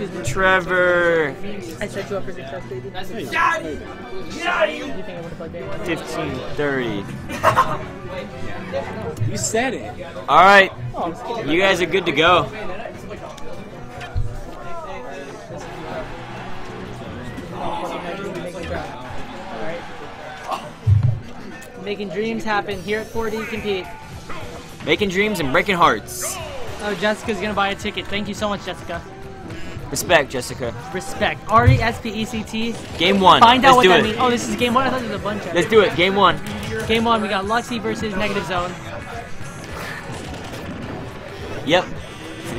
Excuse me. Trevor. I set you up for success, baby. You think I would have played game one? 15, 30. You said it. All right, I'm just kidding. you guys are good to go. Making dreams happen here at 4D Compete. Making dreams and breaking hearts. Oh, Jessica's gonna buy a ticket. Thank you so much, Jessica. Respect, Jessica. Respect. R E S P E C T. Game one. Find Let's out what do that it. means. Oh, this is game one. I thought there was a bunch of Let's do it. Game one. Game one, we got Luxy versus Negative Zone. Yep.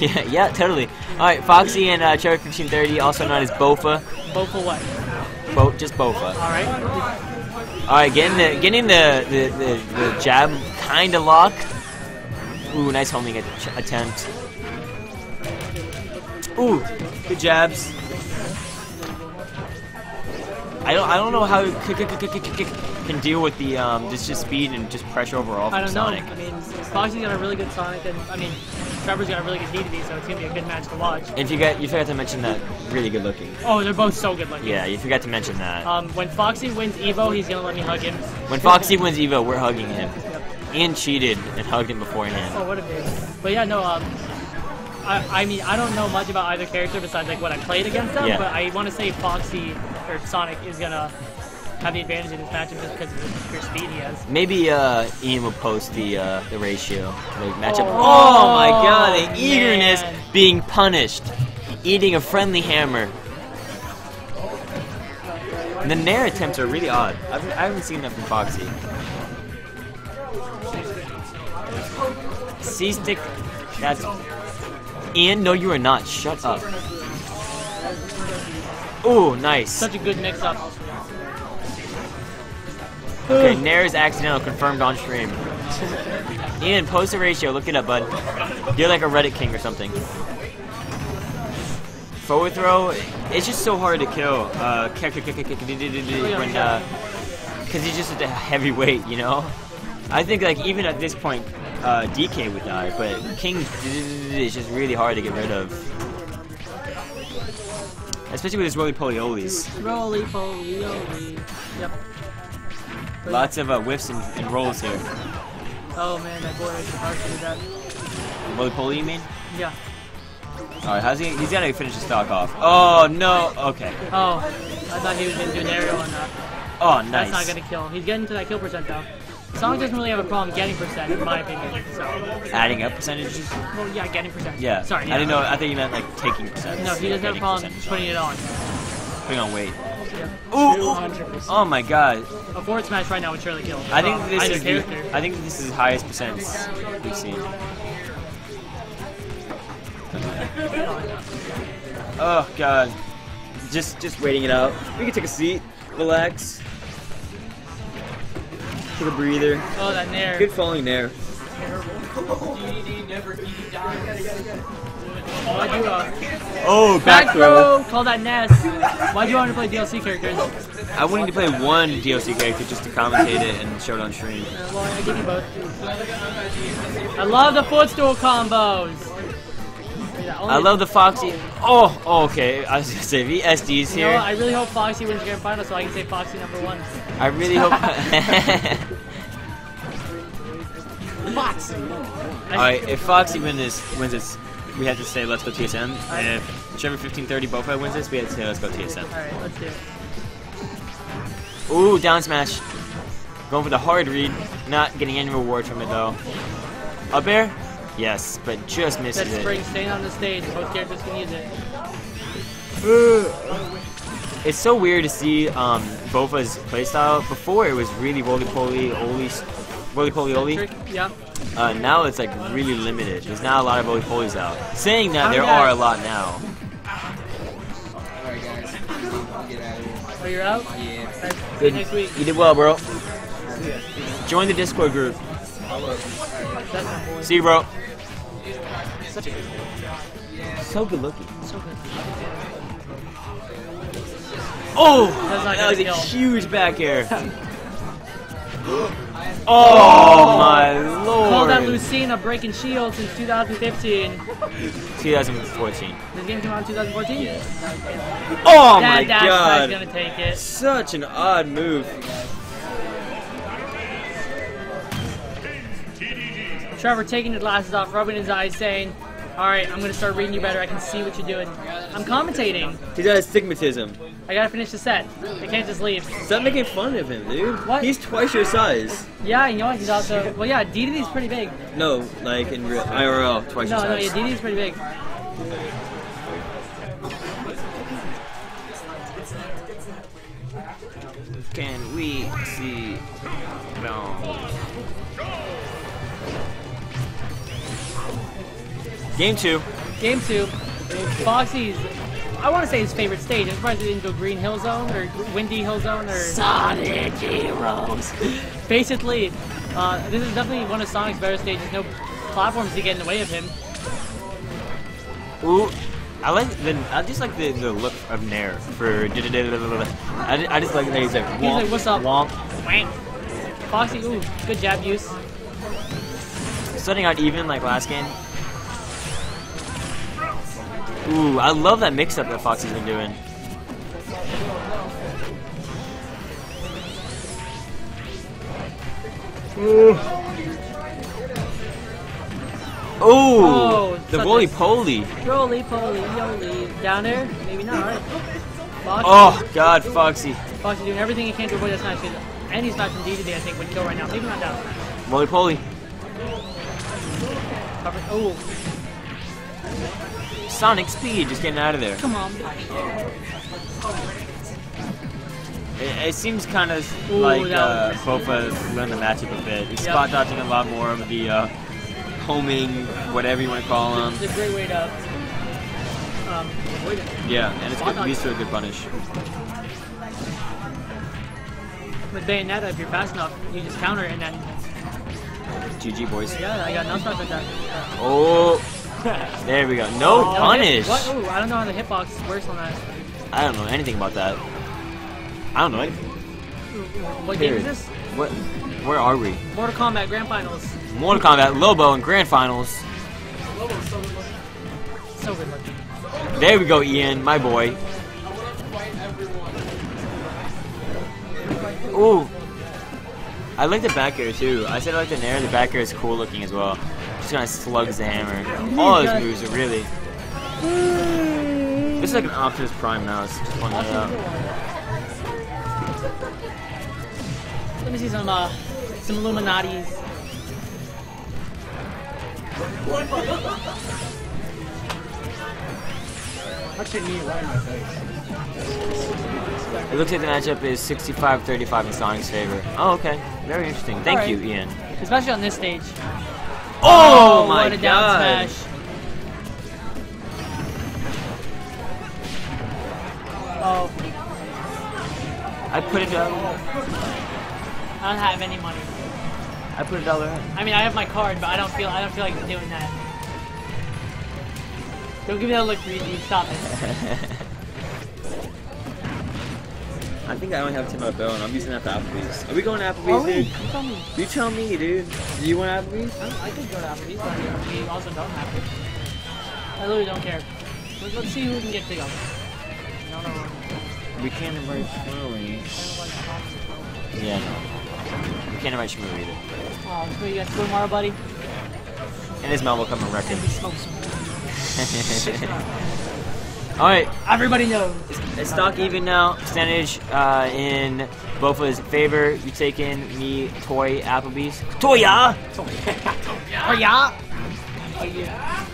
Yeah, yeah, totally. All right, Foxy and uh, Trevor 1530, also known as Bofa. Bofa what? Bo- just Bofa. All right. All right, getting the getting the the, the, the jab kind of locked. Ooh, nice homing at- attempt. Ooh, good jabs. I don't I don't know how can deal with the um just just speed and just pressure overall I from don't know. Sonic. I mean, Foxy's got a really good Sonic, and I mean, Trevor's got a really good DDD, so it's gonna be a good match to watch. And if you got you forgot to mention that really good looking. Oh, they're both so good looking. Yeah, you forgot to mention that. Um, when Foxy wins Evo, he's gonna let me hug him. When Foxy wins Evo, we're hugging him. Ian cheated and hugged him beforehand. Oh, what a baby. But yeah, no. Um, I, I mean, I don't know much about either character besides like what I played against them. Yeah. But I want to say Foxy or Sonic is gonna have the advantage in this matchup just because of the speed he has. Maybe uh, Ian will post the uh, the ratio the matchup. Oh, Oh, my god, the eagerness man. being punished, eating a friendly hammer. And the Nair attempts are really odd. I've, I haven't seen that from Foxy. C stick. That's Ian. No, you are not. Shut up. Ooh, nice. Such a good mix-up. Okay, Nair is accidental, confirmed on stream. Ian, post a ratio, look it up, bud. You're like a Reddit king or something. Forward throw, it's just so hard to kill. Uh, when, uh, cause he's just a heavy weight, you know? I think like even at this point, uh, DK would die, but King is just really hard to get rid of. Especially with his roly poly olies. Roly poly oly. Yep. Lots of uh, whiffs and, and rolls here. Oh man, that boy is hard to do that. Roly poly, you mean? Yeah. Alright, how's he? He's gotta finish the stock off. Oh no. Okay. Oh, I thought he was gonna do an aerial on that. Oh, nice. That's not gonna kill him. He's getting to that kill percent though. Sonic doesn't really have a problem getting percent, in my opinion. So, Adding up percentages. well, yeah, getting percent. Yeah. Sorry. I didn't know. I think you meant like taking percent. No, he doesn't have a problem putting it on. Putting on weight. Yeah. Ooh, ooh. 200%. Oh my god. A forward smash right now would surely kill. I think this either is the. I think this is the highest percents we've seen. Oh god. Just just waiting it out. We can take a seat, relax. Take a breather. Oh, that nair. Good falling there. Why'd you, uh, Oh, back throw! Call that Ness. Why do you want to play DLC characters? I wanted to play one DLC character just to commentate it and show it on stream. well, I give you both. I love the footstool combos. I love the Foxy. Oh, oh, okay. I was gonna say VSD's You know, here. what? I really hope Foxy wins the grand final so I can say Foxy number one. I really hope. Foxy. All right, if Foxy wins this, wins this, we have to say let's go TSM. And if Trevor 1530 Bofa wins this, we have to say let's go TSM. Alright, let's do it. Ooh, down smash. Going for the hard read. Not getting any reward from it though. Up air? Yes, but just That misses spring it. staying on the stage. Both characters can use it. It's so weird to see um, Bofa's playstyle. Before it was really roly poly, oli, roly poly oli. Yeah. Uh, now it's like really limited. There's not a lot of roly polies out. Saying that, How there did are a lot now. Alright, guys. Get out of here. Oh, you're out? Yeah. Alright, see you next week. You did well, bro. Join the Discord group. That's. See you, bro. Such a good So good looking. So good. Oh, That's not that was a kill. huge back air. Oh, oh, my lord! Call that Lucina breaking shield since 2015. 2014. This game came out in 2014? Oh That- my that's god! gonna take it. Such an odd move. Trevor taking his glasses off, rubbing his eyes, saying, Alright, I'm gonna start reading you better. I can see what you're doing. I'm commentating. He's got astigmatism. I gotta finish the set. I can't just leave. Stop making fun of him, dude. What? He's twice your size. Yeah, you know what? He's also. Well, yeah, DDD's pretty big. No, like in real IRL, twice No, your no, yeah, size. DDD's pretty big. Can we see bounds? Game two. Game two, Foxy's. I want to say his favorite stage. I'm surprised he didn't go Green Hill Zone or Windy Hill Zone or Sonic Heroes. Basically, uh, this is definitely one of Sonic's better stages. No platforms to get in the way of him. Ooh, I like the. I just like the, the look of Nair for. I just, I just like that he's like. He's like, womp, "What's up?" Womp. Whang. Foxy, ooh, good jab use. Starting out even like last game. Ooh, I love that mix-up that Foxy's been doing. Ooh, Oh, the roly poly. Roly poly, yoly. Down there? Maybe not. Foxy, Oh God, Foxy, Foxy doing everything he can to avoid that smash. And he's smash from DDD, I think, would kill right now. Maybe not down. roly poly. Cover. Oh, Sonic speed, just getting out of there. come on. It, it seems kind of Ooh, like uh, learned the matchup a bit. He's spot dodging a lot more of the uh, homing, whatever you want to call them. It's a great way to um, avoid it. Yeah, and it's good, leads to a good punish. With Bayonetta, if you're fast enough, you just counter it and then, GG boys. yeah, I got no smash like that. Oh, there we go. No Oh, punish. What? Ooh, I don't know how the hitbox works on that. I don't know anything about that. I don't know anything. What game is this? What? Where are we? Mortal Kombat Grand Finals. Mortal Kombat Lobo in Grand Finals. So good looking. There we go, Ian, my boy. Ooh. I like the back air too. I said I like the Nair. The back air is cool looking as well. Just kind of slugs the hammer. All his moves are really. This is like an Optimus Prime mouse. Just pointing it out. Let me see some uh, some Illuminati's. Touch your knee right in my face. It looks like the matchup is 65-35 in Sonic's favor. Oh, okay. Very interesting. Thank Alright. you, Ian. Especially on this stage. Oh, oh, my what a down god. smash. Oh, I put a dollar. I don't have any money. I put a dollar in. I mean, I have my card, but I don't feel I don't feel like doing that. Don't give me that look, Reedy. Stop it. I think I only have ten dollar bill, and I'm using that for Applebee's. Are we going to Applebee's, Are we? dude? You tell me. You tell me, dude. Do you want Applebee's? I, I could go to Applebee's, but we also don't have it. I literally don't care. Let, let's see who can get together. No, no, no. We can't invite Shmurley. Yeah, no. We can't invite Shmurley either. Oh, so you got Super Mario Buddy? And his mouth will come. And we smoke some. Alright, Everybody knows. it's stock even now. Percentage uh, in Bofa's favor. You taking me, Toy, Applebee's? Toya! Oh yeah. Oh yeah.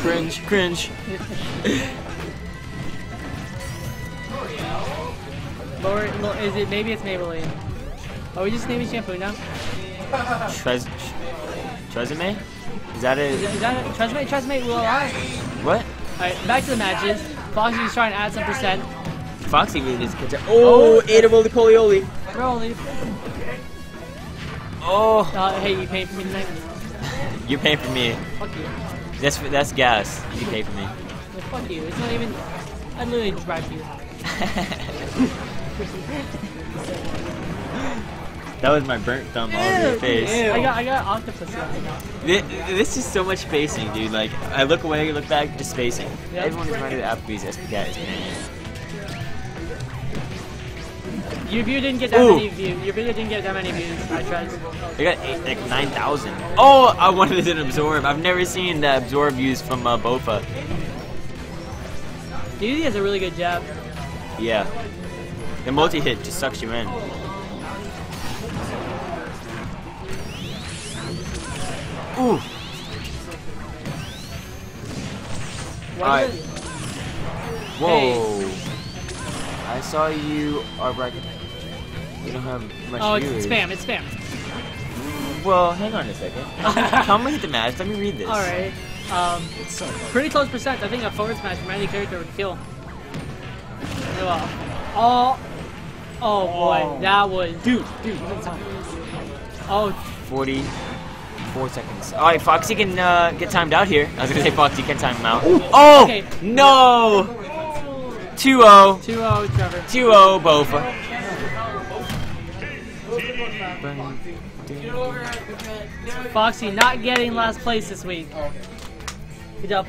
Cringe, cringe. Lower, lo- is it maybe it's Maybelline? Are we just naming shampoo now? Tres- Tresemme? Is that Is it? that, is that it? Tresemme? Tresemme will allow. What? Alright, back to the matches. Foxy's trying to add some percent. Foxy really needs to catch up. Oh, ate a roly poly oly. Rolly. Oh, Uh, hey, you paying for me tonight? You paying for me. Fuck you. That's that's gas. You pay for me. Fuck you. It's not even. I literally drive to your house. That was my burnt thumb all over your face. I got I got octopus left. Thi- This is so much spacing, dude. Like, I look away, look back, just spacing. Yeah. Everyone is running to Applebee's. That's yeah, it's Your video didn't get that Ooh. many views. Your video didn't get that many views. I tried. I got eight, like 9,000. Oh, I wanted to absorb. I've never seen the absorb used from uh, Bofa. DDD has a really good jab. Yeah. The multi hit just sucks you in. Ooh. Why Alright. Whoa. I saw you are bracket. You don't have much Oh, it's spam. It's spam. Well, hang on a second. Come with the match. Let me read this. All right. Um, pretty close percent. I think a forward smash from any character would kill. Oh, oh boy, Oh. that was. Dude, dude, look at the time. Oh, 44 seconds. All right, Foxy can uh, get timed out here. I was gonna say Foxy can time him out. Oh Okay. no! 2-0. 2-0 Trevor. 2-0 Bofa. Foxy not getting last place this week. Good job,